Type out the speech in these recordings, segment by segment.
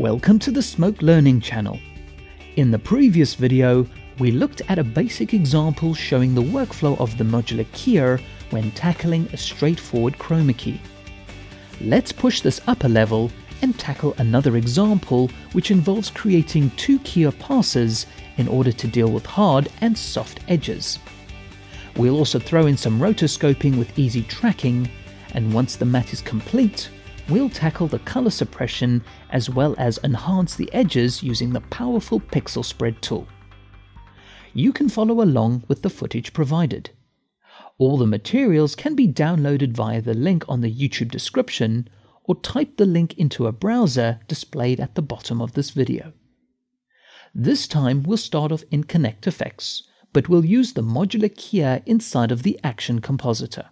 Welcome to the Smoke Learning channel. In the previous video, we looked at a basic example showing the workflow of the modular keyer when tackling a straightforward chroma key. Let's push this up a level and tackle another example which involves creating two keyer passes in order to deal with hard and soft edges. We'll also throw in some rotoscoping with easy tracking, and once the matte is complete, we'll tackle the color suppression as well as enhance the edges using the powerful pixel spread tool. You can follow along with the footage provided. All the materials can be downloaded via the link on the YouTube description or type the link into a browser displayed at the bottom of this video. This time we'll start off in Connect Effects, but we'll use the modular keyer inside of the Action Compositor.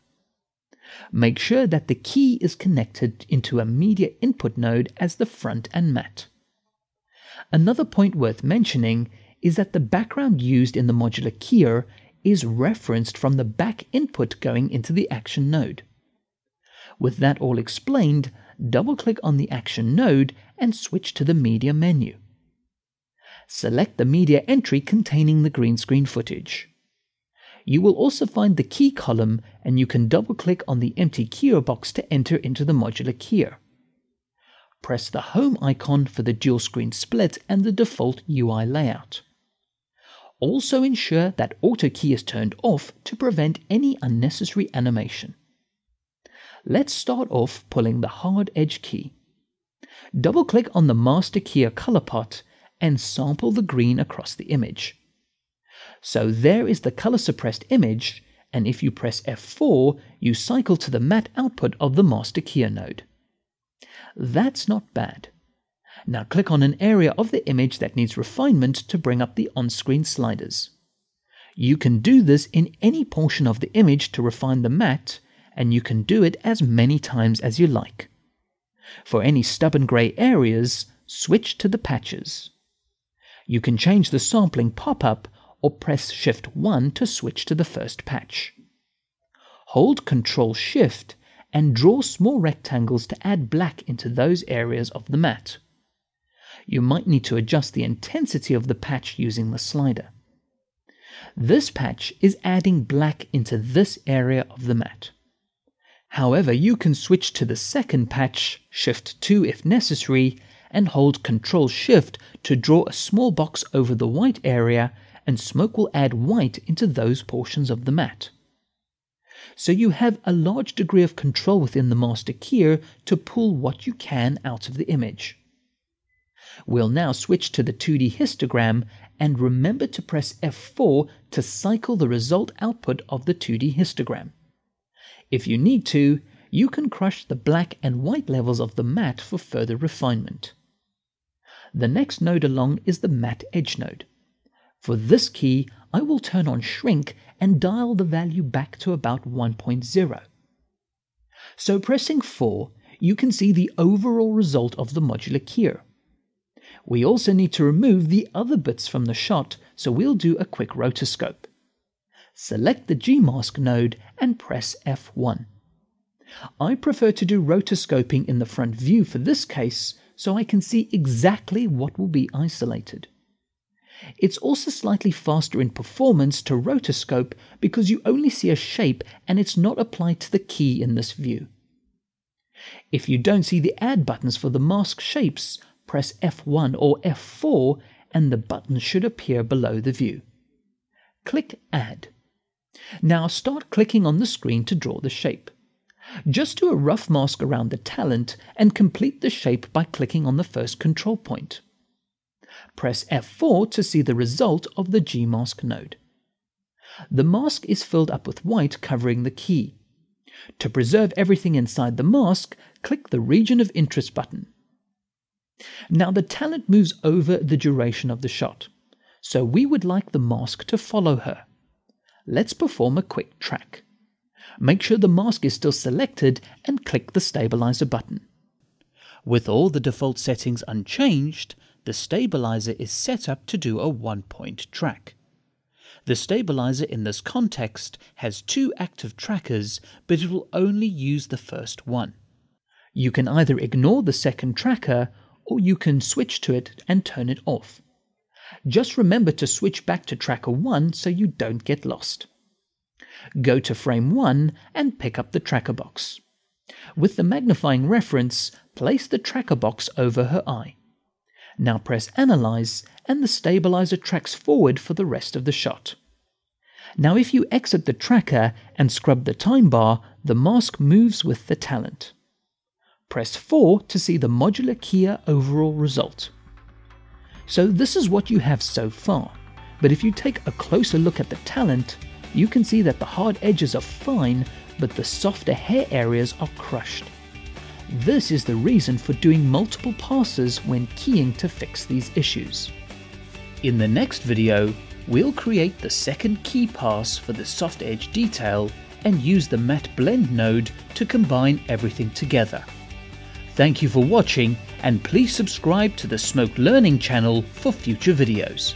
Make sure that the key is connected into a media input node as the front and matte. Another point worth mentioning is that the background used in the modular keyer is referenced from the back input going into the action node. With that all explained, double click on the action node and switch to the media menu. Select the media entry containing the green screen footage. You will also find the key column and you can double click on the empty keyer box to enter into the modular keyer. Press the home icon for the dual screen split and the default UI layout. Also ensure that auto key is turned off to prevent any unnecessary animation. Let's start off pulling the hard edge key. Double click on the master keyer color pot and sample the green across the image. So there is the color suppressed image, and if you press F4, you cycle to the matte output of the master keyer node. That's not bad. Now click on an area of the image that needs refinement to bring up the on-screen sliders. You can do this in any portion of the image to refine the matte, and you can do it as many times as you like. For any stubborn grey areas, switch to the patches. You can change the sampling pop-up or press Shift 1 to switch to the first patch. Hold Ctrl Shift and draw small rectangles to add black into those areas of the matte. You might need to adjust the intensity of the patch using the slider. This patch is adding black into this area of the matte. However, you can switch to the second patch, Shift 2 if necessary, and hold Ctrl Shift to draw a small box over the white area and smoke will add white into those portions of the matte. So you have a large degree of control within the master keyer to pull what you can out of the image. We'll now switch to the 2D histogram and remember to press F4 to cycle the result output of the 2D histogram. If you need to, you can crush the black and white levels of the matte for further refinement. The next node along is the matte edge node. For this key, I will turn on shrink and dial the value back to about 1.0. So pressing 4, you can see the overall result of the modular keyer. We also need to remove the other bits from the shot, so we'll do a quick rotoscope. Select the Gmask node and press F1. I prefer to do rotoscoping in the front view for this case, so I can see exactly what will be isolated. It's also slightly faster in performance to rotoscope because you only see a shape and it's not applied to the key in this view. If you don't see the add buttons for the mask shapes, press F1 or F4 and the button should appear below the view. Click Add. Now start clicking on the screen to draw the shape. Just do a rough mask around the talent and complete the shape by clicking on the first control point. Press F4 to see the result of the Gmask node. The mask is filled up with white covering the key. To preserve everything inside the mask, click the Region of Interest button. Now the talent moves over the duration of the shot, so we would like the mask to follow her. Let's perform a quick track. Make sure the mask is still selected and click the stabilizer button. With all the default settings unchanged, the stabilizer is set up to do a one-point track. The stabilizer in this context has two active trackers, but it will only use the first one. You can either ignore the second tracker or you can switch to it and turn it off. Just remember to switch back to tracker 1 so you don't get lost. Go to frame 1 and pick up the tracker box. With the magnifying reference, place the tracker box over her eye. Now press Analyze and the stabilizer tracks forward for the rest of the shot. Now if you exit the tracker and scrub the time bar, the mask moves with the talent. Press 4 to see the modular keyer overall result. So this is what you have so far, but if you take a closer look at the talent, you can see that the hard edges are fine, but the softer hair areas are crushed. This is the reason for doing multiple passes when keying to fix these issues. In the next video, we'll create the second key pass for the soft edge detail and use the matte blend node to combine everything together. Thank you for watching and please subscribe to the Smoke Learning channel for future videos.